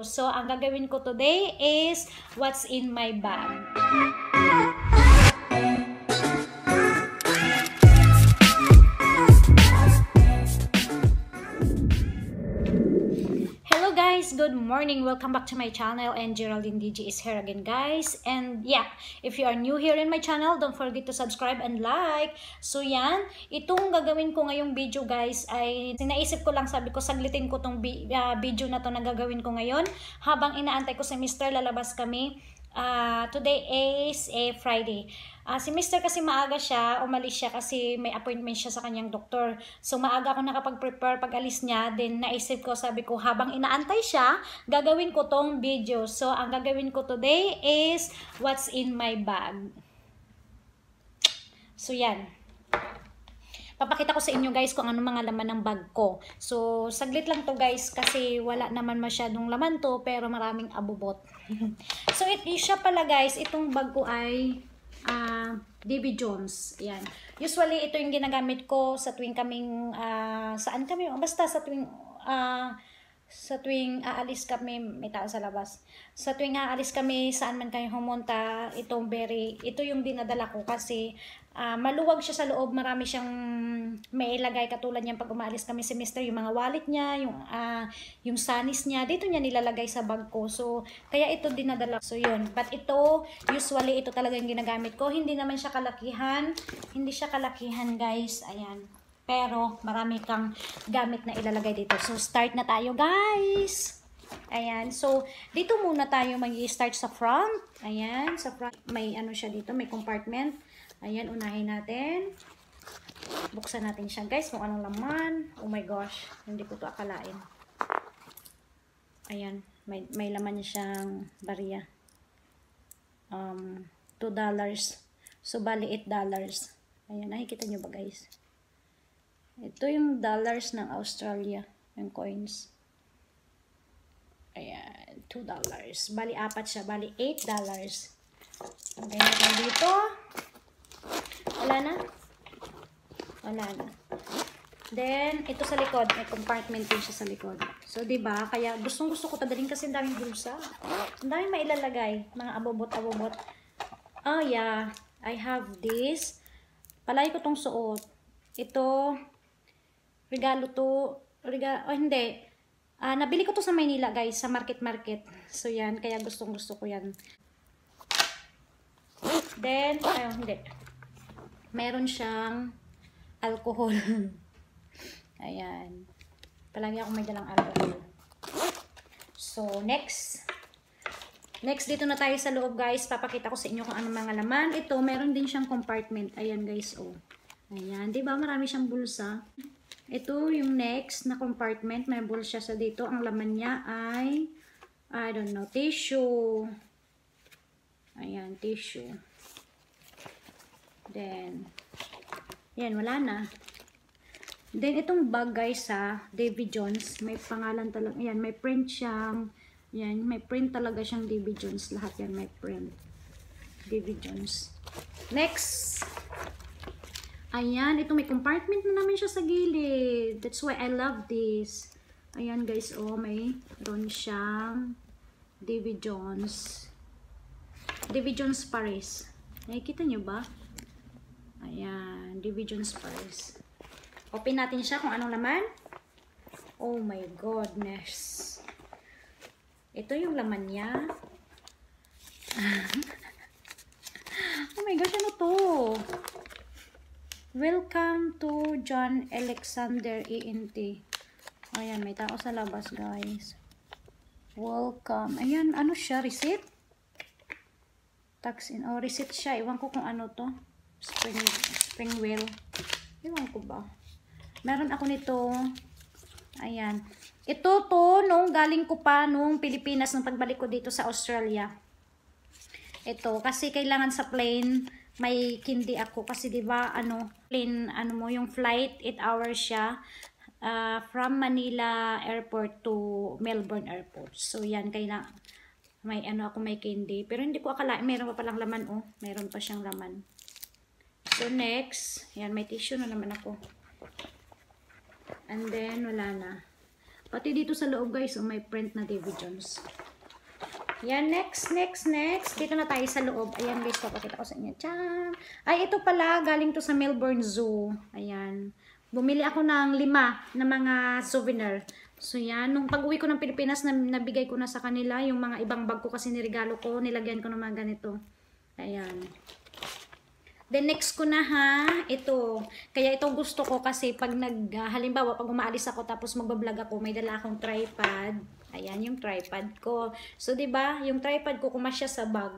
So, ang gagawin ko today is what's in my bag. Good morning. Welcome back to my channel and Geraldine DG is here again guys. And yeah, if you are new here in my channel, don't forget to subscribe and like. So yan, itong gagawin ko ngayong video guys ay sinaisip ko lang sabi ko saglitin ko tong ah, video na to na gagawin ko ngayon habang inaantay ko si Mr. lalabas kami. Ah, today is a Friday. Ah, si Mr. kasi maaga siya, umalis siya kasi may appointment siya sa kanyang doktor. So maaga ako nakapag-prepare pag alis niya. Then naisip ko, sabi ko, habang inaantay siya, gagawin ko tong video. So ang gagawin ko today is what's in my bag. So yan. Papakita ko sa inyo guys kung ano mga laman ng bag ko. So, saglit lang to guys kasi wala naman masyadong laman to pero maraming abubot. so, it, siya pala guys, itong bag ko ay ah DB Jones. Yan. Usually, ito yung ginagamit ko sa tuwing kaming, ah, saan kami? Basta sa tuwing, ah, sa tuwing aalis kami, may tao sa labas. Sa tuwing aalis kami, saan man kayo humunta, itong berry, ito yung dinadala ko kasi ah, maluwag siya sa loob, marami siyang may ilagay katulad niyan pag umaalis kami si Mr. yung mga wallet niya, yung ah, yung sanis niya, dito niya nilalagay sa bag ko. So, kaya ito dinadala. So, yun. But ito, usually ito talaga yung ginagamit ko. Hindi naman siya kalakihan. Hindi siya kalakihan, guys. Ayan. Pero, marami kang gamit na ilalagay dito. So, start na tayo, guys! Ayan. So, dito muna tayo mag-start sa front. Ayan. Sa front, may ano siya dito, may compartment. Ayan, unahin natin. Buksan natin siya, guys, kung anong laman. Oh my gosh, hindi ko to akalain. Ayan, may, may laman siyang bariya. Um, $2. So, bali $8. Ayan, nakikita nyo ba, guys? Ito yung dollars ng Australia, yung coins. Ayan, $2. Bali, apat siya. Bali, $8. Okay, natin dito. Wala na? Wala na. Then, ito sa likod, may compartment din siya sa likod. So, di ba Kaya gustong gusto ko tadalhin kasi ang daming bulsa. Ang daming mailalagay. Mga abobot-abobot. Oh, yeah. I have this. Palagi ko tong suot. Ito, regalo to. Regalo, oh, hindi. Ah, nabili ko to sa Maynila, guys. Sa Market Market. So, yan. Kaya gustong gusto ko yan. Then, ayun, hindi. Meron siyang alcohol. Ayan. Palagi ako may dalang alcohol. So, next. Next, dito na tayo sa loob, guys. Papakita ko sa inyo kung anong mga laman. Ito, meron din siyang compartment. Ayan, guys, oh. Ayan. Diba, marami siyang bulsa. Ito, yung next na compartment. May bulsa sa dito. Ang laman niya ay, I don't know, tissue. Ayan, tissue. Then, yan, wala na. Then, itong bag guys sa Davy Jones, may pangalan talaga, yan, may print siyang, yan, may print talaga siyang Davy Jones. Lahat yan may print. Davy Jones. Next! Ayan, ito may compartment na namin siya sa gilid. That's why I love this. Ayan guys, oh, may ron siyang Davy Jones. Davy Jones Paris. Nakikita niyo ba? Ayan, Davy Jones Paris. Open natin siya kung anong laman. Oh my goodness. Ito yung laman niya. oh my gosh, ano to? Welcome to John Alexander ENT. Ayan, may tao sa labas, guys. Welcome. Ayan, ano siya? Receipt? Tax in. Oh, receipt siya. Iwan ko kung ano to. Spring, spring wheel. Iwan ko ba? Meron ako nito. Ayan. Ito to, nung galing ko pa nung Pilipinas, nung pagbalik ko dito sa Australia. Ito, kasi kailangan sa plane, may kindi ako. Kasi di ba ano, plane, ano mo, yung flight, 8 hours siya. ah, from Manila Airport to Melbourne Airport. So, yan, kailangan, may ano ako, may candy. Pero hindi ko akala, meron pa palang laman, oh. Meron pa siyang laman. So, next, yan, may tissue na naman ako. And then, wala na. Pati dito sa loob guys, oh, may print na David Jones. Yan, next, next, next. Dito na tayo sa loob. Ayan guys, papakita ko sa inyo. Tiyang! Ay, ito pala, galing to sa Melbourne Zoo. Ayan. Bumili ako ng lima na mga souvenir. So yan, nung pag-uwi ko ng Pilipinas, na, nabigay ko na sa kanila yung mga ibang bag ko kasi niregalo ko, nilagyan ko ng mga ganito. Ayan. Then next ko na ha, ito. Kaya ito gusto ko kasi pag nag, ah, halimbawa pag umaalis ako tapos magbablog ako, may dala akong tripod. Ayan yung tripod ko. So 'di ba, yung tripod ko kumasya sa bag.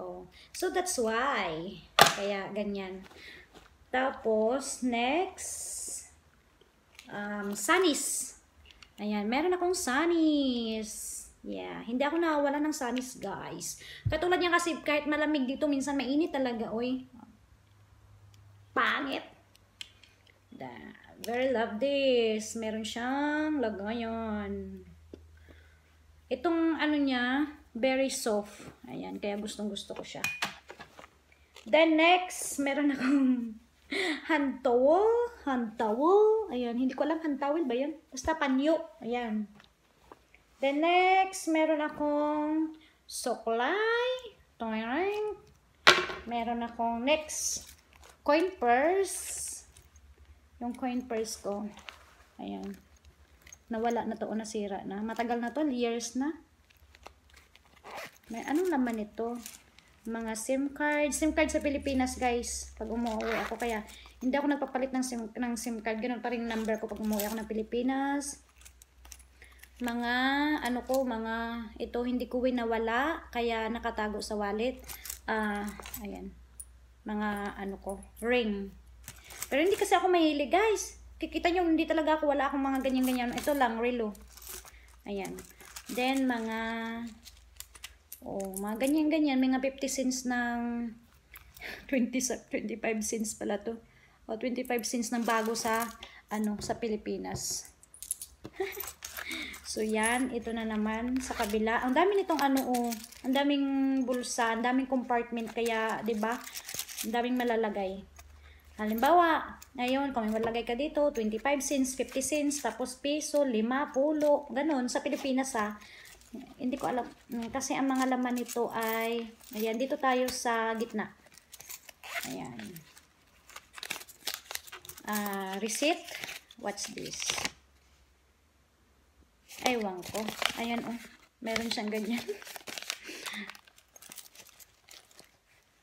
Oh. So that's why. Kaya ganyan. Tapos next um sunnies. Ayan, meron akong sunnies. Yeah, hindi ako nawawala ng sunnies, guys. Katulad niya kasi kahit malamig dito, minsan mainit talaga, oy. Pangit. Da, very love this. Meron siyang lagayan. Itong ano niya, very soft. Ayan, kaya gustong gusto ko siya. Then next, meron akong hand towel. Hand towel. Ayan, hindi ko alam hand towel ba yan? Basta panyo. Ayan. Then next, meron akong suklay. Toing. Meron akong next, coin purse. Yung coin purse ko. Ayan. Nawala na to o nasira na. Matagal na to, years na. May anong laman ito? Mga SIM card. SIM card sa Pilipinas, guys. Pag umuwi ako. Kaya, hindi ako nagpapalit ng SIM, ng SIM card. Ganun pa rin number ko pag umuwi ako ng Pilipinas mga ano ko, mga ito hindi ko winawala kaya nakatago sa wallet. Ah, uh, ayan. Mga ano ko, ring. Pero hindi kasi ako mahilig, guys. Kikita nyo, hindi talaga ako, wala akong mga ganyan-ganyan. Ito lang, relo. Ayan. Then, mga, oh, mga ganyan-ganyan. Mga 50 cents ng, 20, 25 cents pala to. O, 25 cents ng bago sa, ano, sa Pilipinas. So, yan. Ito na naman sa kabila. Ang dami nitong ano, oh. Ang daming bulsa. Ang daming compartment. Kaya, ba diba? Ang daming malalagay. Halimbawa, ngayon, kung may malalagay ka dito, 25 cents, 50 cents, tapos piso, 5, pulo, ganun. Sa Pilipinas, ha. Hindi ko alam. Hmm, kasi ang mga laman nito ay, ayan, dito tayo sa gitna. Ayan. Uh, receipt. What's this? Ewan ko. Ayan oh. Meron siyang ganyan.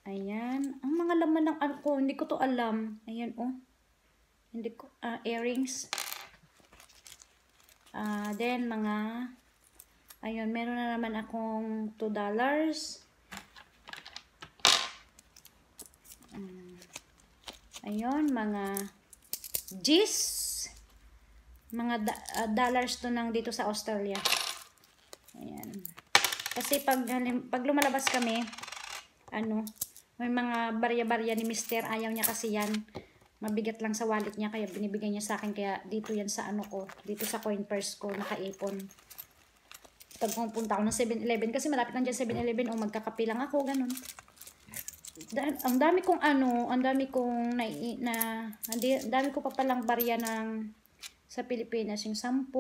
Ayan. Ang mga laman ng ano ko, hindi ko to alam. Ayan oh. Hindi ko, uh, earrings. Uh, then, mga, ayun, meron na naman akong 2 dollars. Um, ayun, mga G's mga uh, dollars to nang dito sa Australia. Ayan. Kasi pag, pag lumalabas kami, ano, may mga barya-barya ni Mister, ayaw niya kasi yan. Mabigat lang sa wallet niya, kaya binibigay niya sa akin, kaya dito yan sa ano ko, dito sa coin purse ko, nakaipon. Pag pumunta ako ng 7-Eleven, kasi malapit lang dyan 7-Eleven, o magkakapi lang ako, ganun. Da ang dami kong ano, ang dami kong na, na ang dami ko pa palang barya ng sa Pilipinas yung 10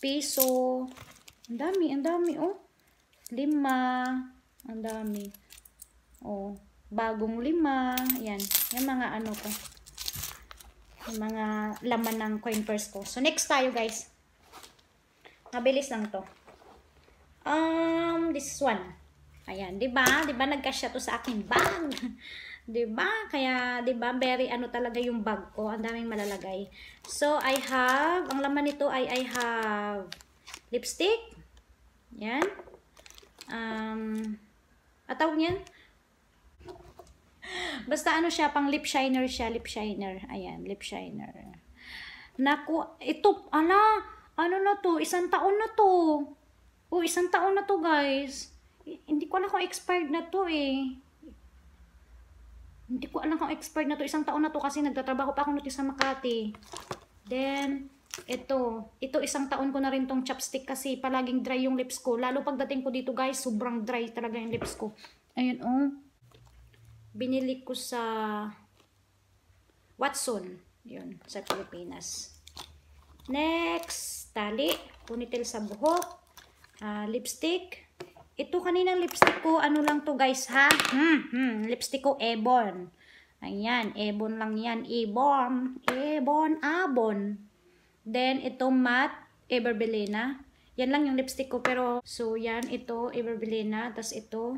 piso. Ang dami, ang dami, oh. Lima. Ang dami. Oh, bagong lima. Yan. Yung mga ano ko. Yung mga laman ng coin purse ko. So, next tayo, guys. Mabilis lang to. Um, this one. Ayan, 'di ba? 'Di ba nagkasya to sa akin bag? 'Di ba? Kaya 'di ba very ano talaga yung bag ko, ang daming malalagay. So I have, ang laman nito ay I have lipstick. Yan. Um atawag niyan? Basta ano siya, pang lip shiner siya, lip shiner. Ayan, lip shiner. Naku, ito, ala, ano na to, isang taon na to. Oh, isang taon na to, guys. Hindi ko alam kung expired na to eh. Hindi ko alam kung expired na to. Isang taon na to kasi nagtatrabaho pa ako nito sa Makati. Then, ito. Ito isang taon ko na rin tong chopstick kasi palaging dry yung lips ko. Lalo pagdating ko dito guys, sobrang dry talaga yung lips ko. Ayun oh. Binili ko sa Watson. Yun, sa Pilipinas. Next, tali. Ponytail sa buhok. Uh, lipstick. Ito kaninang lipstick ko, ano lang to guys ha? Hmm, hmm, lipstick ko Ebon. Ayan, Ebon lang yan. Ebon. Ebon, Abon. Then, ito matte, Everbelena. Yan lang yung lipstick ko. Pero, so yan, ito, Everbelena. Tapos ito,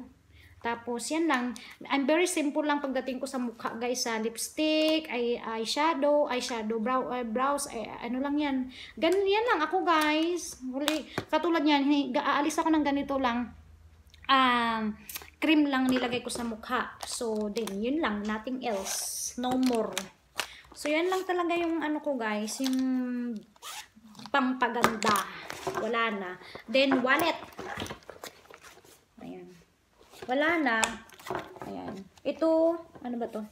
tapos, yan lang. I'm very simple lang pagdating ko sa mukha, guys. Sa lipstick, eye, eyeshadow, eyeshadow, brow, eyebrows, ay, ano lang yan. Ganun yan lang ako, guys. Huli, katulad yan, aalis ako ng ganito lang. Um, cream lang nilagay ko sa mukha. So, then, yun lang. Nothing else. No more. So, yan lang talaga yung ano ko, guys. Yung pampaganda. Wala na. Then, wallet. Wala na. Ayan. Ito, ano ba to?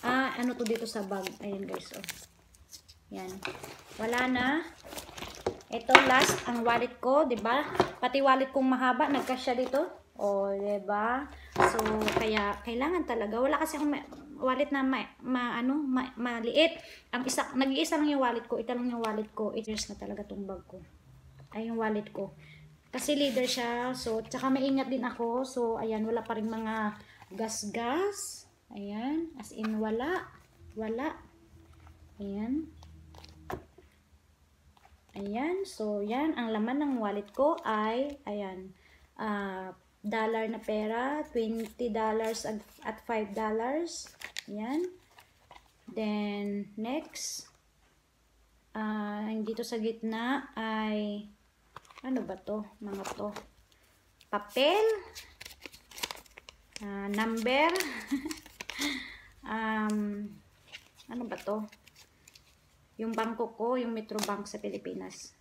Ah, ano to dito sa bag. Ayan guys, oh. Yan. Wala na. Ito last ang wallet ko, ba? Pati wallet kong mahaba nagkasya dito. Oh, 'di ba? So, kaya kailangan talaga. Wala kasi akong wallet na ma, ma ano, ma, maliit. Ang isa, nag-iisa lang yung wallet ko. Ito lang yung wallet ko. It years na talaga tong bag ko. Ay yung wallet ko. Kasi leader siya. So, tsaka maingat din ako. So, ayan, wala pa rin mga gas-gas. Ayan. As in, wala. Wala. Ayan. Ayan. So, yan. Ang laman ng wallet ko ay, ayan, uh, dollar na pera. $20 at, at $5. Ayan. Then, next, uh, dito sa gitna ay ano ba to? Mga to. Papel. Uh, number. um, ano ba to? Yung bangko ko, yung Metro Bank sa Pilipinas.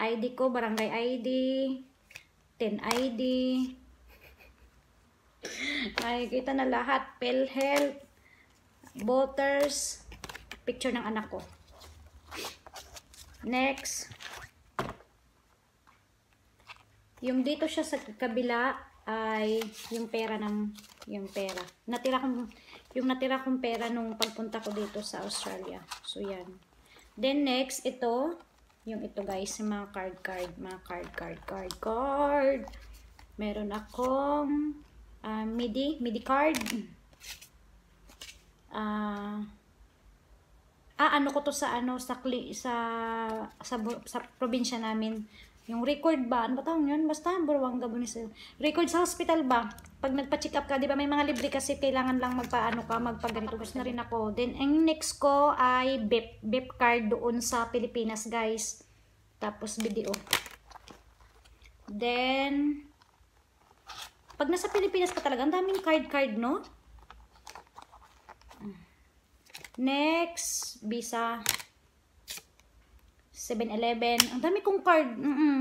ID ko, barangay ID. 10 ID. Ay, kita na lahat. PhilHealth. Voters. Picture ng anak ko. Next. Yung dito siya sa kabila ay yung pera ng yung pera. Natira kong yung natira kong pera nung pagpunta ko dito sa Australia. So yan. Then next ito, yung ito guys, yung mga card card, mga card card card card. Meron akong uh, MIDI, MIDI card. Ah uh, Ah, ano ko to sa ano sa sa sa, sa probinsya namin yung record ba? Ano ba tawag yun? Basta, Buruanga Bunisel. Record sa hospital ba? Pag nagpa-check up ka, di ba may mga libre kasi kailangan lang magpaano ka, magpaganito. Gusto na rin ako. Then, ang next ko ay BIP. BIP card doon sa Pilipinas, guys. Tapos, video. Then, pag nasa Pilipinas ka talaga, ang daming card-card, no? Next, visa. 7-Eleven. Ang dami kong card. Mm -mm.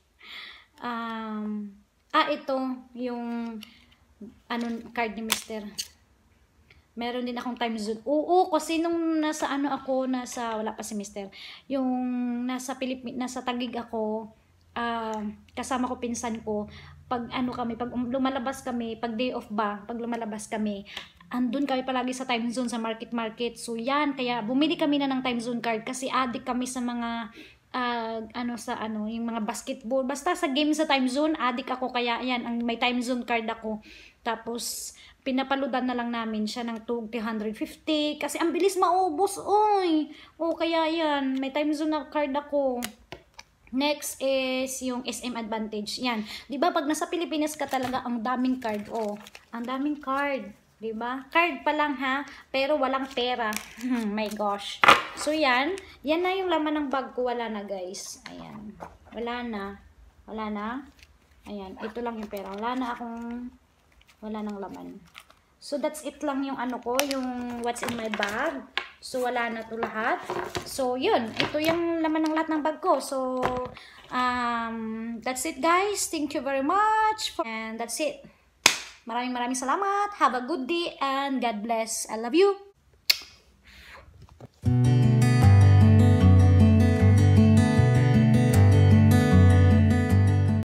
um, ah, ito, yung ano, card ni Mister. Meron din akong time zone. Oo, kasi nung nasa ano ako, nasa, wala pa si Mister, yung nasa Pilipin, nasa Tagig ako, uh, kasama ko pinsan ko, pag ano kami, pag lumalabas kami, pag day off ba, pag lumalabas kami, andun kami palagi sa time zone sa market market. So yan, kaya bumili kami na ng time zone card kasi addict kami sa mga uh, ano sa ano, yung mga basketball. Basta sa game sa time zone, addict ako kaya yan, ang may time zone card ako. Tapos pinapaludan na lang namin siya ng 250 kasi ang bilis maubos, oy. O kaya yan, may time zone na card ako. Next is yung SM Advantage. Yan. 'Di ba pag nasa Pilipinas ka talaga ang daming card. Oh, ang daming card. 'Di ba? Card pa lang ha, pero walang pera. My gosh. So yan, yan na yung laman ng bag ko, wala na guys. Ayan. Wala na. Wala na. Ayan, ito lang yung pera. Wala na akong wala nang laman. So that's it lang yung ano ko, yung what's in my bag. So wala na to lahat. So yun, ito yung laman ng lahat ng bag ko. So um that's it guys. Thank you very much. For, and that's it. Maraming maraming salamat. Have a good day and God bless. I love you.